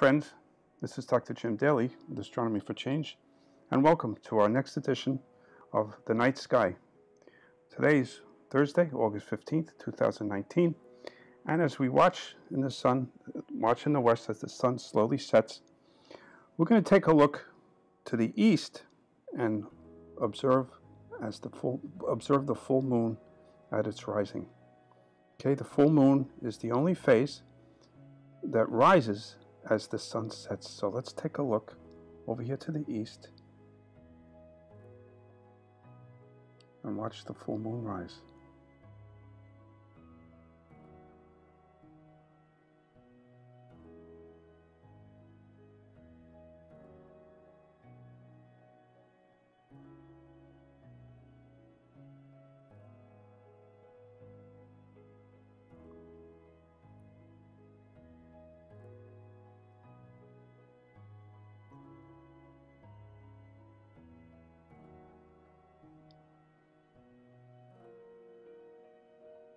Friends, this is Dr. Jim Daly with Astronomy for Change, and welcome to our next edition of The Night Sky. Today's Thursday, August 15th, 2019, and as we watch in the sun, watch in the west as the sun slowly sets, we're going to take a look to the east and observe as the full observe the full moon at its rising. Okay, the full moon is the only phase that rises as the sun sets. So let's take a look over here to the east and watch the full moon rise.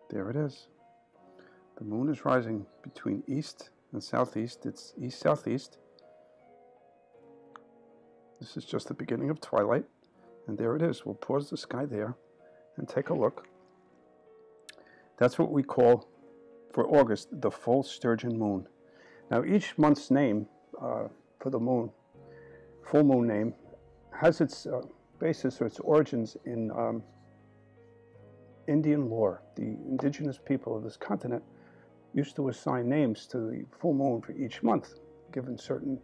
There it is. The moon is rising between east and southeast. It's east-southeast. This is just the beginning of twilight. And there it is. We'll pause the sky there and take a look. That's what we call, for August, the full sturgeon moon. Now each month's name uh, for the moon, full moon name, has its uh, basis or its origins in um, Indian lore. The indigenous people of this continent used to assign names to the full moon for each month, given certain,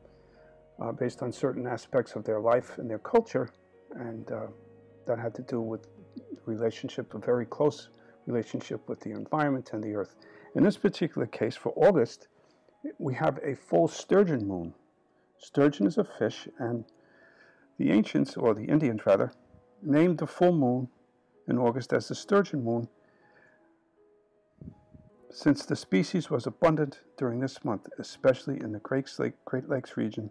uh, based on certain aspects of their life and their culture, and uh, that had to do with relationship, a very close relationship with the environment and the earth. In this particular case, for August, we have a full sturgeon moon. Sturgeon is a fish, and the ancients, or the Indians rather, named the full moon in August as the sturgeon moon, since the species was abundant during this month, especially in the Great, Lake, Great Lakes region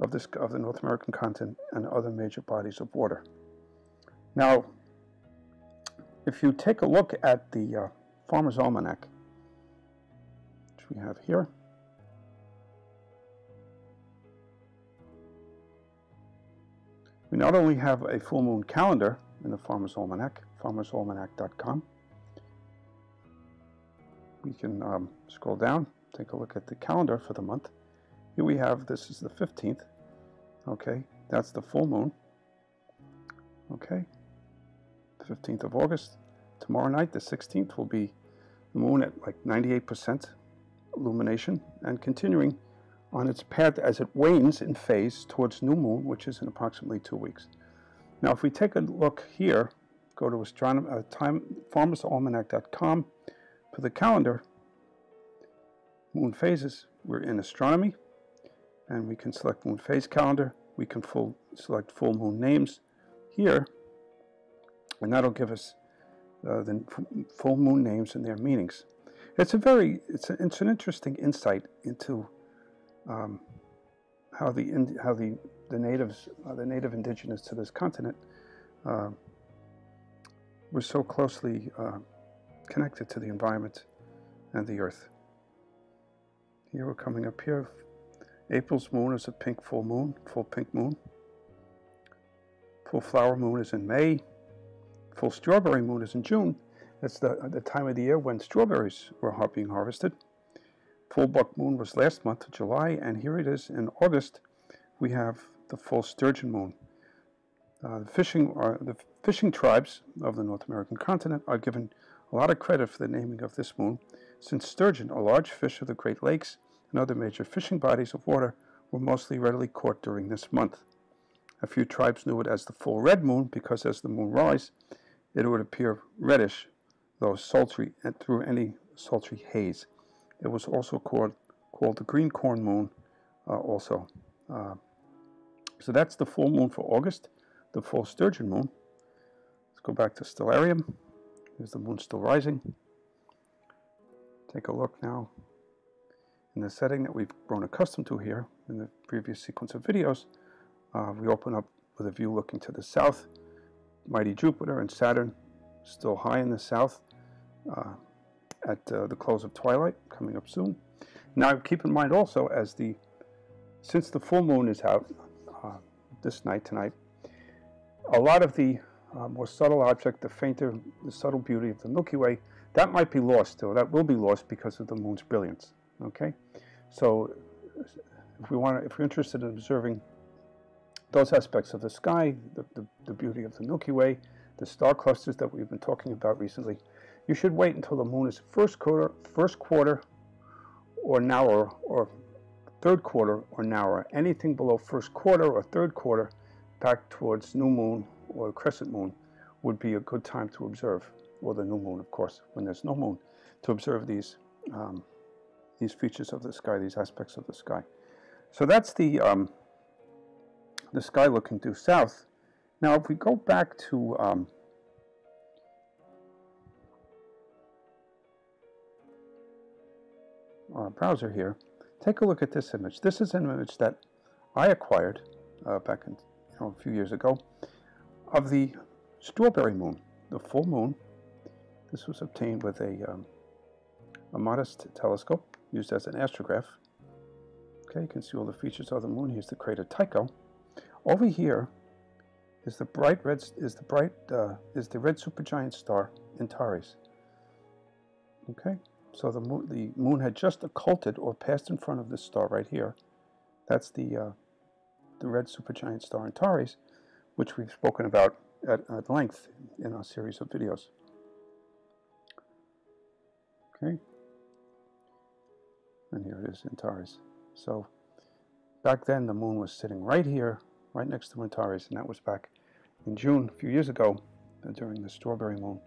of, this, of the North American continent and other major bodies of water. Now, if you take a look at the uh, Farmer's Almanac, which we have here, we not only have a full moon calendar, in the Farmer's Almanac, farmersalmanac.com. We can um, scroll down, take a look at the calendar for the month. Here we have, this is the 15th, okay, that's the full moon, okay, 15th of August. Tomorrow night, the 16th, will be the moon at like 98% illumination and continuing on its path as it wanes in phase towards new moon, which is in approximately two weeks. Now, if we take a look here, go to astronomy, uh, time, farmersalmanac.com for the calendar, moon phases, we're in astronomy, and we can select moon phase calendar. We can full, select full moon names here, and that'll give us uh, the full moon names and their meanings. It's a very, it's, a, it's an interesting insight into um, how the how the the natives, uh, the native indigenous to this continent, uh, were so closely uh, connected to the environment and the earth. Here we're coming up here. April's moon is a pink full moon, full pink moon. Full flower moon is in May. Full strawberry moon is in June. That's the, the time of the year when strawberries were being harvested. Full buck moon was last month, July, and here it is in August. We have the full sturgeon moon. Uh, the, fishing, uh, the fishing tribes of the North American continent are given a lot of credit for the naming of this moon, since sturgeon, a large fish of the Great Lakes and other major fishing bodies of water, were mostly readily caught during this month. A few tribes knew it as the full red moon because as the moon rises, it would appear reddish, though sultry, and through any sultry haze. It was also called, called the green corn moon uh, also. Uh, so that's the full moon for August, the full sturgeon moon. Let's go back to Stellarium. Here's the moon still rising. Take a look now in the setting that we've grown accustomed to here in the previous sequence of videos. Uh, we open up with a view looking to the south. Mighty Jupiter and Saturn still high in the south uh, at uh, the close of twilight, coming up soon. Now keep in mind also as the since the full moon is out this night, tonight, a lot of the uh, more subtle object, the fainter, the subtle beauty of the Milky Way, that might be lost, or that will be lost because of the moon's brilliance. Okay, so if we want, if we're interested in observing those aspects of the sky, the, the, the beauty of the Milky Way, the star clusters that we've been talking about recently, you should wait until the moon is first quarter, first quarter, or narrower, or third quarter or narrower. Anything below first quarter or third quarter, back towards new moon or crescent moon, would be a good time to observe, or the new moon, of course, when there's no moon, to observe these um, these features of the sky, these aspects of the sky. So that's the um, the sky looking due south. Now, if we go back to um, our browser here, take a look at this image. This is an image that I acquired uh, back in, you know, a few years ago of the strawberry moon, the full moon. This was obtained with a, um, a modest telescope used as an astrograph. Okay, you can see all the features of the moon. Here's the crater Tycho. Over here is the bright red is the bright uh, is the red supergiant star Antares. Okay, so the moon the moon had just occulted or passed in front of this star right here. That's the uh, the red supergiant star Antares, which we've spoken about at, at length in our series of videos. Okay, and here it is Antares. So back then the moon was sitting right here right next to Antares, and that was back in June a few years ago during the strawberry moon.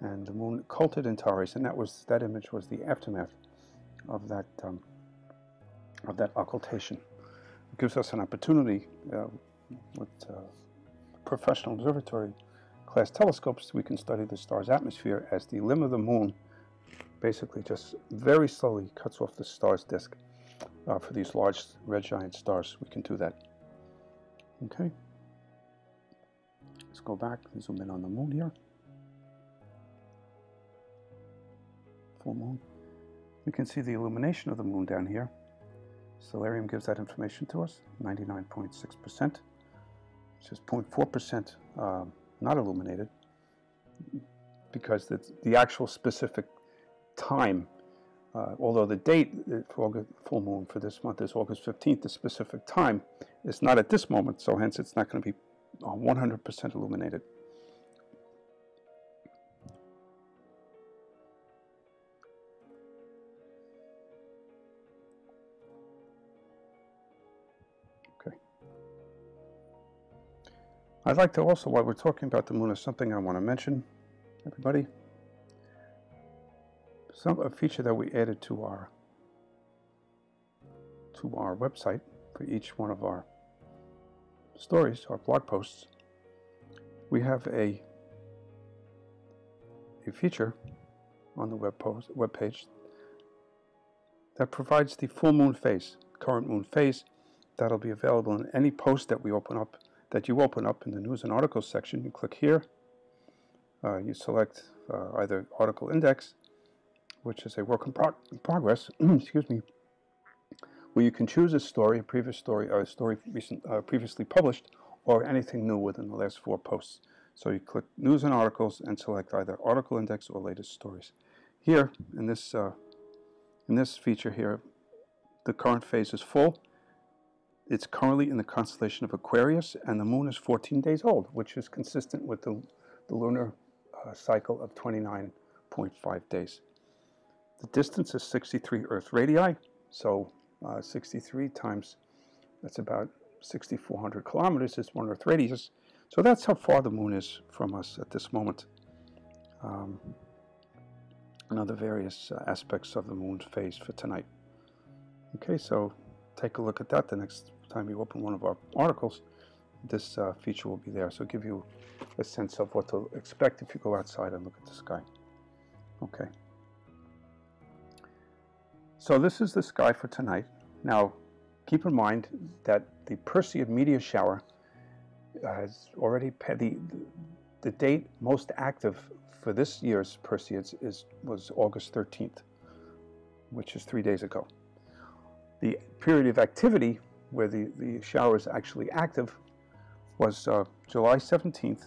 And the moon occulted Antares, and that was that image was the aftermath of that um, of that occultation. It gives us an opportunity uh, with uh, professional observatory class telescopes. We can study the star's atmosphere as the limb of the moon basically just very slowly cuts off the star's disk. Uh, for these large red giant stars, we can do that. Okay. Let's go back and zoom in on the moon here. Full moon. We can see the illumination of the moon down here. Stellarium gives that information to us, 99.6%, which is 0.4% uh, not illuminated, because the, the actual specific time uh, although the date for August, full moon for this month is August 15th, the specific time is not at this moment, so hence it's not going to be 100% uh, illuminated. I'd like to also, while we're talking about the moon, is something I want to mention, everybody some a feature that we added to our to our website for each one of our stories, our blog posts. We have a a feature on the web post web page that provides the full moon phase, current moon phase. That'll be available in any post that we open up, that you open up in the news and articles section. You click here, uh, you select uh, either article index, which is a work in, pro progress, excuse me, where you can choose a story, a previous story, or a story recent, uh, previously published, or anything new within the last four posts. So you click News and Articles and select either Article Index or Latest Stories. Here, in this, uh, in this feature here, the current phase is full. It's currently in the constellation of Aquarius, and the moon is 14 days old, which is consistent with the, the lunar uh, cycle of 29.5 days. The distance is 63 Earth radii, so uh, 63 times, that's about 6,400 kilometers is one Earth radius. So that's how far the moon is from us at this moment. Um, and other various uh, aspects of the moon's phase for tonight. Okay, so take a look at that the next time you open one of our articles. This uh, feature will be there, so give you a sense of what to expect if you go outside and look at the sky. Okay. So this is the sky for tonight. Now, keep in mind that the Perseid meteor shower has already the the date most active for this year's Perseids is was August 13th, which is three days ago. The period of activity where the, the shower is actually active was uh, July 17th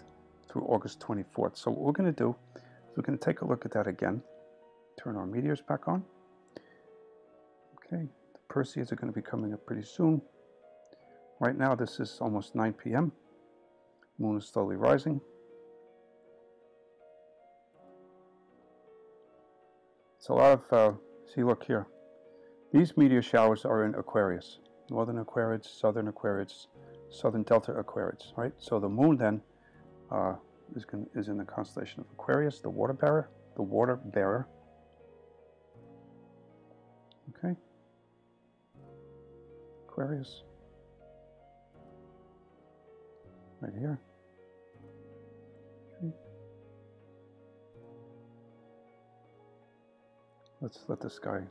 through August 24th. So what we're going to do is we're going to take a look at that again. Turn our meteors back on. Okay, the Perseids are going to be coming up pretty soon. Right now this is almost 9 p.m. Moon is slowly rising. It's a lot of, uh, see look here. These meteor showers are in Aquarius. Northern Aquarius, Southern Aquarius, Southern Delta Aquarius, right? So the moon then uh, is, is in the constellation of Aquarius, the water bearer, the water bearer. Okay. Aquarius. Right here. Okay. Let's let the sky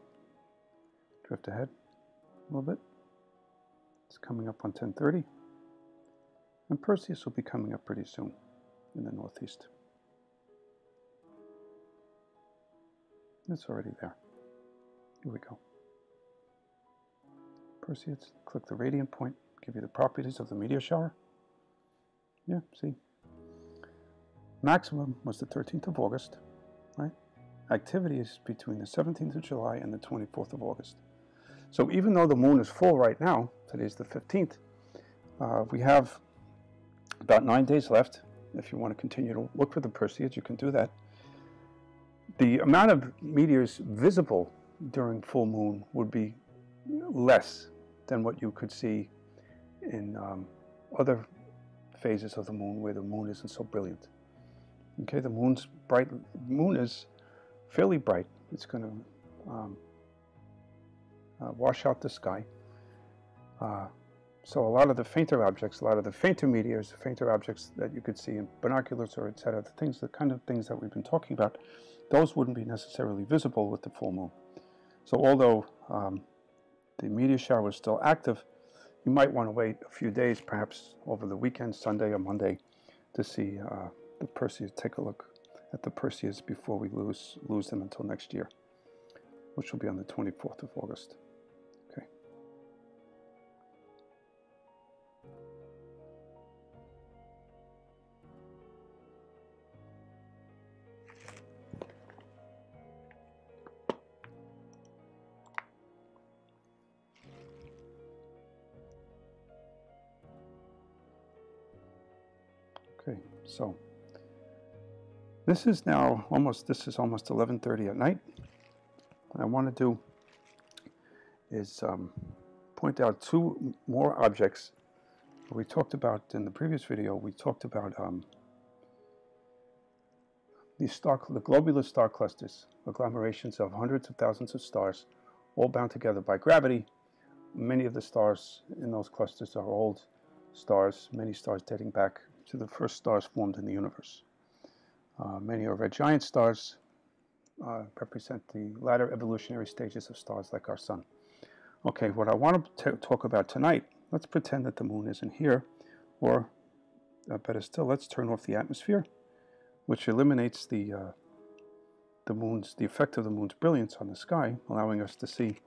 drift ahead a little bit. It's coming up on 1030. And Perseus will be coming up pretty soon in the northeast. It's already there. Here we go. Perseus, click the radiant point, give you the properties of the meteor shower. Yeah, see. Maximum was the 13th of August, right? Activity is between the 17th of July and the 24th of August. So even though the moon is full right now, today's the 15th, uh, we have about nine days left. If you want to continue to look for the Perseids, you can do that. The amount of meteors visible during full moon would be less than what you could see in um, other phases of the moon where the moon isn't so brilliant. Okay, the moon's bright. Moon is fairly bright. It's going to um, wash out the sky. Uh, so a lot of the fainter objects, a lot of the fainter meteors, fainter objects that you could see in binoculars or etc., the things, the kind of things that we've been talking about, those wouldn't be necessarily visible with the full moon. So although um, the meteor shower is still active, you might want to wait a few days, perhaps over the weekend, Sunday or Monday, to see uh, the Perseids. Take a look at the Perseids before we lose lose them until next year, which will be on the 24th of August. So this is now almost, this is almost 11.30 at night. What I want to do is um, point out two more objects we talked about in the previous video. We talked about um, these star, the globular star clusters, agglomerations of hundreds of thousands of stars, all bound together by gravity. Many of the stars in those clusters are old stars, many stars dating back to the first stars formed in the universe. Uh, many of red giant stars, uh, represent the latter evolutionary stages of stars like our sun. Okay, what I want to talk about tonight, let's pretend that the moon isn't here, or uh, better still, let's turn off the atmosphere, which eliminates the, uh, the moon's, the effect of the moon's brilliance on the sky, allowing us to see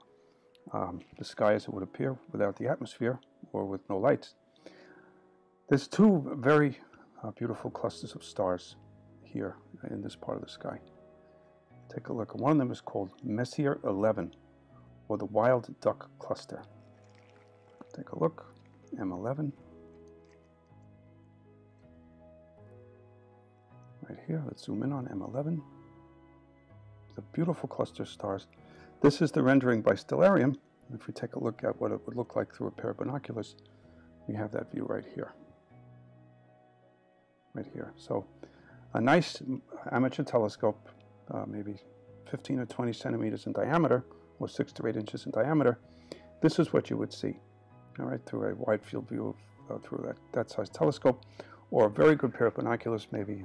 um, the sky as it would appear without the atmosphere or with no lights. There's two very uh, beautiful clusters of stars here in this part of the sky. Take a look. One of them is called Messier 11, or the Wild Duck Cluster. Take a look. M11. Right here, let's zoom in on M11. It's a beautiful cluster of stars. This is the rendering by Stellarium. If we take a look at what it would look like through a pair of binoculars, we have that view right here right here. So a nice amateur telescope, uh, maybe 15 or 20 centimeters in diameter, or 6 to 8 inches in diameter, this is what you would see, all right, through a wide field view of, uh, through that, that size telescope, or a very good pair of binoculars, maybe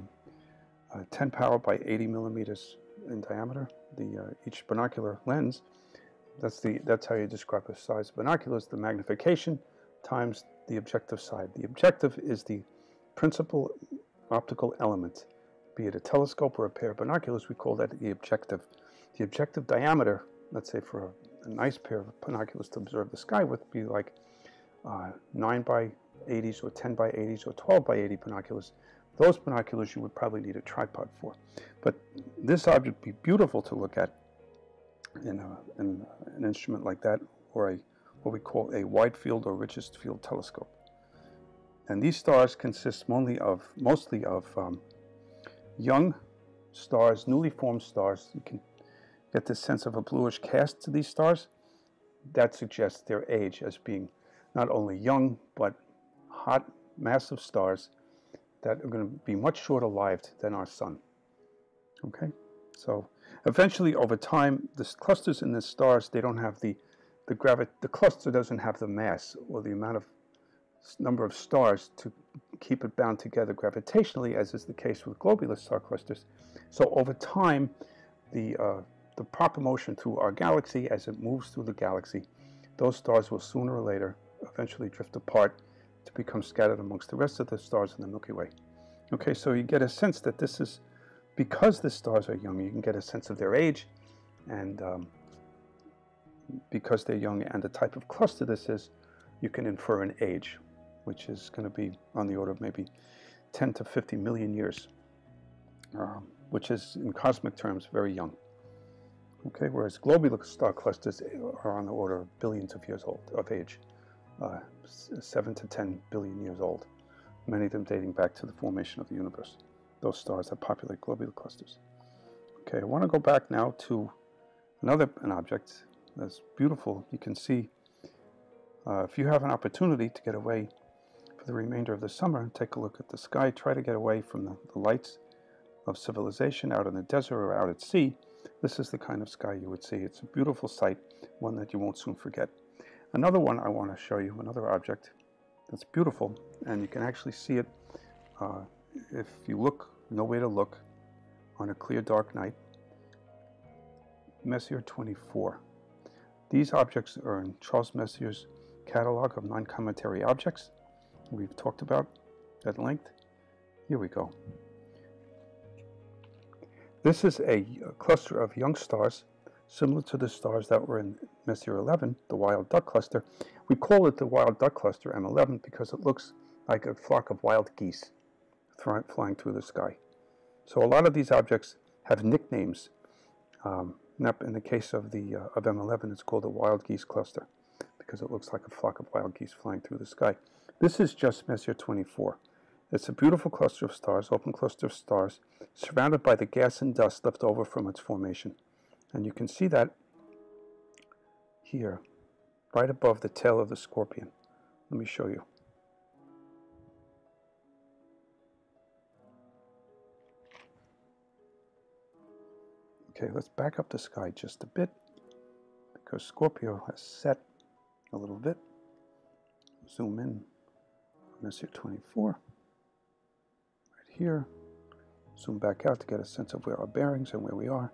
uh, 10 power by 80 millimeters in diameter, the uh, each binocular lens. That's, the, that's how you describe the size of binoculars, the magnification times the objective side. The objective is the principal optical element, be it a telescope or a pair of binoculars, we call that the objective. The objective diameter, let's say for a, a nice pair of binoculars to observe the sky with, be like uh, 9 by 80s or 10 by 80s or 12 by 80 binoculars, those binoculars you would probably need a tripod for. But this object would be beautiful to look at in, a, in an instrument like that or a what we call a wide field or richest field telescope. And these stars consist mostly of, mostly of um, young stars, newly formed stars. You can get this sense of a bluish cast to these stars. That suggests their age as being not only young, but hot, massive stars that are going to be much shorter lived than our sun. Okay? So eventually, over time, the clusters in the stars, they don't have the, the gravity, the cluster doesn't have the mass or the amount of number of stars to keep it bound together gravitationally, as is the case with globular star clusters. So over time, the, uh, the proper motion through our galaxy, as it moves through the galaxy, those stars will sooner or later eventually drift apart to become scattered amongst the rest of the stars in the Milky Way. Okay, so you get a sense that this is, because the stars are young, you can get a sense of their age, and um, because they're young and the type of cluster this is, you can infer an age, which is going to be on the order of maybe 10 to 50 million years, um, which is in cosmic terms very young. Okay, whereas globular star clusters are on the order of billions of years old of age, uh, seven to 10 billion years old, many of them dating back to the formation of the universe. Those stars that populate globular clusters. Okay, I want to go back now to another an object that's beautiful. You can see uh, if you have an opportunity to get away for the remainder of the summer and take a look at the sky. Try to get away from the, the lights of civilization out in the desert or out at sea. This is the kind of sky you would see. It's a beautiful sight, one that you won't soon forget. Another one I want to show you, another object that's beautiful, and you can actually see it uh, if you look, no way to look, on a clear dark night. Messier 24. These objects are in Charles Messier's catalog of non-cometary objects we've talked about at length. Here we go. This is a, cluster of young stars similar to the stars that were in Messier 11, the wild duck cluster. We call it the wild duck cluster M11 because it looks like a flock of wild geese flying through the sky. So a lot of these objects have nicknames. Um, in the case of the uh, of M11, it's called the wild geese cluster because it looks like a flock of wild geese flying through the sky. This is just Messier 24. It's a beautiful cluster of stars, open cluster of stars, surrounded by the gas and dust left over from its formation. And you can see that here, right above the tail of the scorpion. Let me show you. Okay, let's back up the sky just a bit because Scorpio has set a little bit. Zoom in Messier 24. Right here. Zoom back out to get a sense of where our bearings and where we are.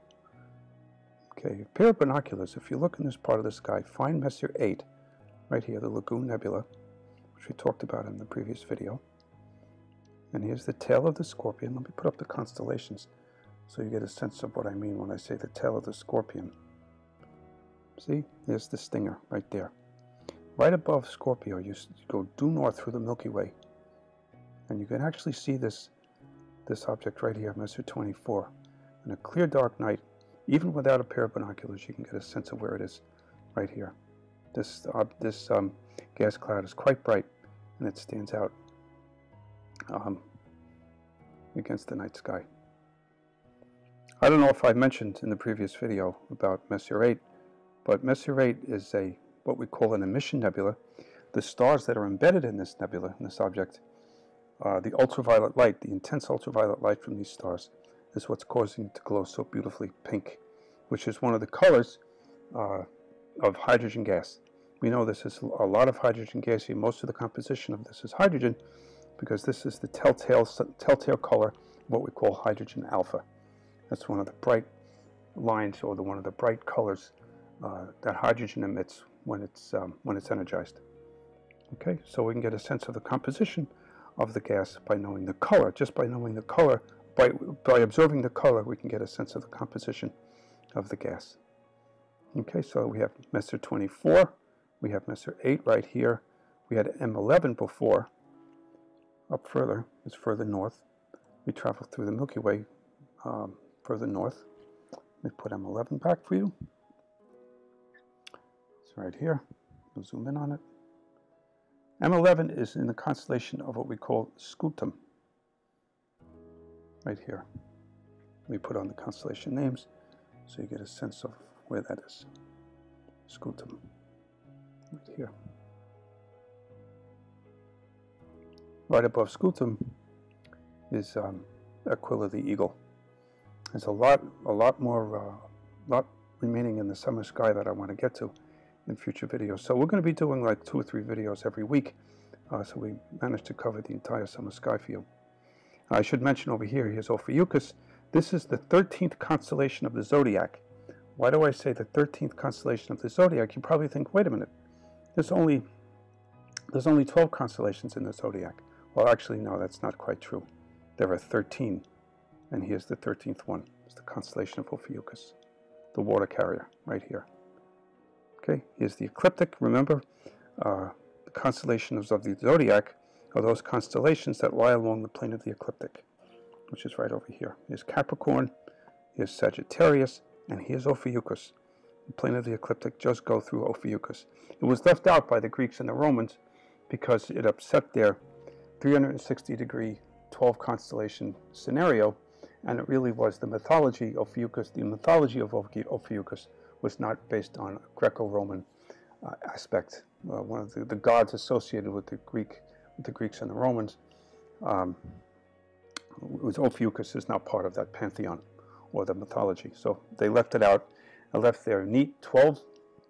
Okay, a pair of binoculars, if you look in this part of the sky, find Messier 8, right here, the Lagoon Nebula, which we talked about in the previous video. And here's the tail of the scorpion. Let me put up the constellations so you get a sense of what I mean when I say the tail of the scorpion. See, there's the stinger right there. Right above Scorpio, you go due north through the Milky Way, and you can actually see this, this object right here, Messier 24. In a clear, dark night, even without a pair of binoculars, you can get a sense of where it is right here. This, uh, this um, gas cloud is quite bright, and it stands out um, against the night sky. I don't know if I mentioned in the previous video about Messier 8, but Messier 8 is a what we call an emission nebula, the stars that are embedded in this nebula, in this object, uh, the ultraviolet light, the intense ultraviolet light from these stars, is what's causing it to glow so beautifully pink, which is one of the colors uh, of hydrogen gas. We know this is a lot of hydrogen gas here. Most of the composition of this is hydrogen because this is the telltale, telltale color, what we call hydrogen alpha. That's one of the bright lines or the, one of the bright colors uh, that hydrogen emits when it's, um, when it's energized. Okay, so we can get a sense of the composition of the gas by knowing the color. Just by knowing the color, by, by observing the color, we can get a sense of the composition of the gas. Okay, so we have Messier 24, we have Messier 8 right here, We had M11 before, up further, it's further north. We traveled through the Milky Way um, further north. Let me put M11 back for you. Right here. We'll zoom in on it. M11 is in the constellation of what we call Scutum, right here. We put on the constellation names so you get a sense of where that is. Scutum, right here. Right above Scutum is um, Aquila the Eagle. There's a lot, a lot more, uh, lot remaining in the summer sky that I want to get to in future videos. So we're going to be doing like two or three videos every week. Uh, so we managed to cover the entire summer sky for you. I should mention over here, here's Ophiuchus. This is the 13th constellation of the zodiac. Why do I say the 13th constellation of the zodiac? You probably think, wait a minute, there's only, there's only 12 constellations in the zodiac. Well, actually, no, that's not quite true. There are 13, and here's the 13th one. It's the constellation of Ophiuchus, the water carrier, right here. Okay, here's the ecliptic. Remember, uh, the constellations of the zodiac are those constellations that lie along the plane of the ecliptic, which is right over here. Here's Capricorn, here's Sagittarius, and here's Ophiuchus. The plane of the ecliptic just go through Ophiuchus. It was left out by the Greeks and the Romans because it upset their 360 degree 12 constellation scenario, and it really was the mythology of Ophiuchus. The mythology of Ophiuchus was not based on Greco-Roman uh, aspect. Uh, one of the, the, gods associated with the Greek, with the Greeks and the Romans, um, was Ophiuchus is not part of that pantheon or the mythology. So they left it out. I left their neat 12,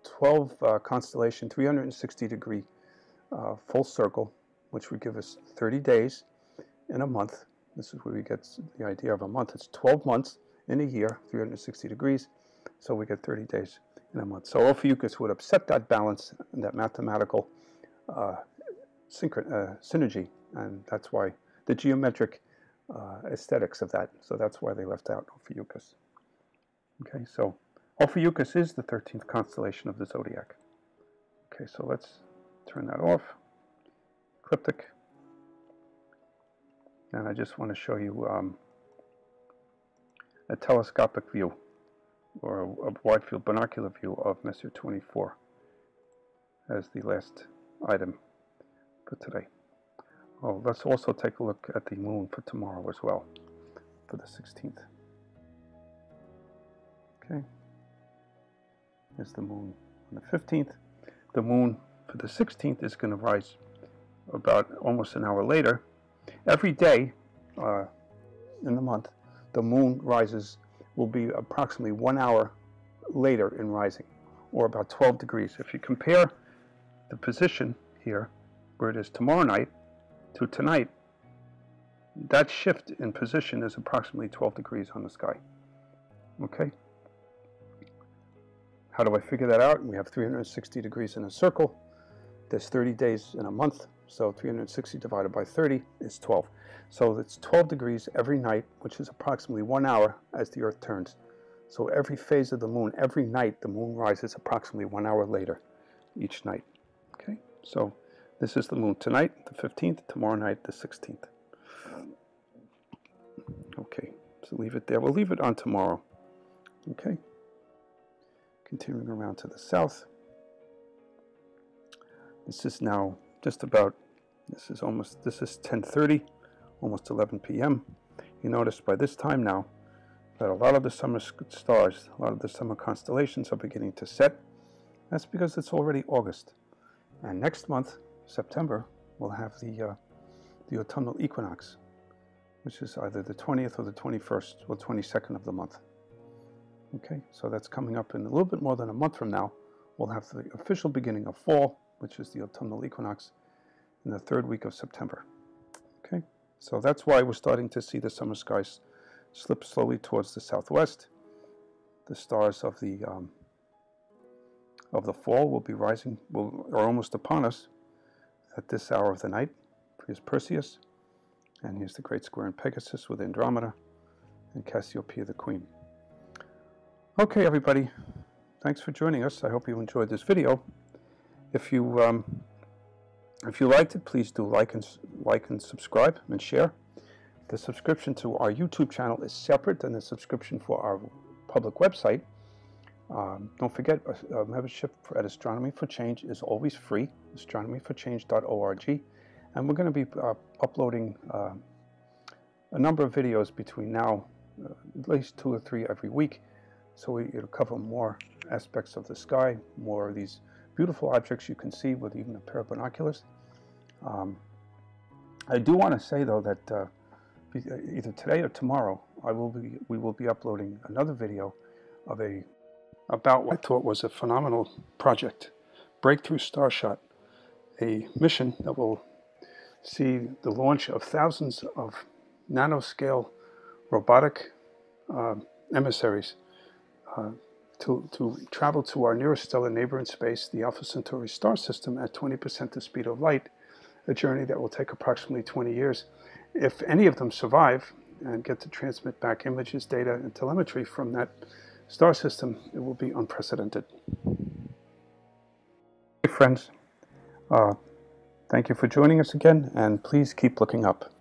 12 uh, constellation, 360 degree uh, full circle, which would give us 30 days in a month. This is where we get the idea of a month. It's 12 months in a year, 360 degrees. So we get 30 days in a month. So Ophiuchus would upset that balance that mathematical uh, uh, synergy, and that's why the geometric uh, aesthetics of that. So that's why they left out Ophiuchus. Okay, so Ophiuchus is the 13th constellation of the zodiac. Okay, so let's turn that off. Ecliptic. And I just want to show you um, a telescopic view or a, a wide field binocular view of Messier 24 as the last item for today. Oh, let's also take a look at the moon for tomorrow as well, for the 16th. Okay. Here's the moon on the 15th. The moon for the 16th is going to rise about almost an hour later. Every day uh, in the month, the moon rises will be approximately one hour later in rising, or about 12 degrees. If you compare the position here, where it is tomorrow night, to tonight, that shift in position is approximately 12 degrees on the sky. Okay? How do I figure that out? We have 360 degrees in a circle. There's 30 days in a month, so 360 divided by 30 is 12. So it's 12 degrees every night, which is approximately one hour as the Earth turns. So every phase of the moon, every night, the moon rises approximately one hour later each night. Okay, so this is the moon tonight, the 15th, tomorrow night, the 16th. Okay, so leave it there. We'll leave it on tomorrow. Okay, continuing around to the south. This is now just about, this is almost, this is 1030 almost 11 p.m. You notice by this time now that a lot of the summer stars, a lot of the summer constellations are beginning to set. That's because it's already August. And next month, September, we'll have the, uh, the autumnal equinox, which is either the 20th or the 21st or 22nd of the month. Okay, so that's coming up in a little bit more than a month from now. We'll have the official beginning of fall, which is the autumnal equinox, in the third week of September. Okay. So that's why we're starting to see the summer skies slip slowly towards the southwest. The stars of the um, of the fall will be rising, will, are almost upon us at this hour of the night. Here's Perseus, and here's the great square in Pegasus with Andromeda and Cassiopeia the Queen. Okay, everybody, thanks for joining us. I hope you enjoyed this video. If you um, If you liked it, please do like and, like and subscribe and share. The subscription to our YouTube channel is separate than the subscription for our public website. Um, don't forget, a, a, membership at Astronomy for Change is always free, astronomyforchange.org. And we're going to be uh, uploading uh, a number of videos between now, uh, at least two or three every week. So we, it'll cover more aspects of the sky, more of these beautiful objects you can see with even a pair of binoculars. Um, I do want to say, though, that uh, either today or tomorrow, I will be, we will be uploading another video of a about what I thought was a phenomenal project, Breakthrough Starshot, a mission that will see the launch of thousands of nanoscale robotic uh, emissaries uh, to, to travel to our nearest stellar neighbor in space, the Alpha Centauri star system, at 20% the speed of light, a journey that will take approximately 20 years. If any of them survive and get to transmit back images, data, and telemetry from that star system, it will be unprecedented. Hey friends, uh, thank you for joining us again, and please keep looking up.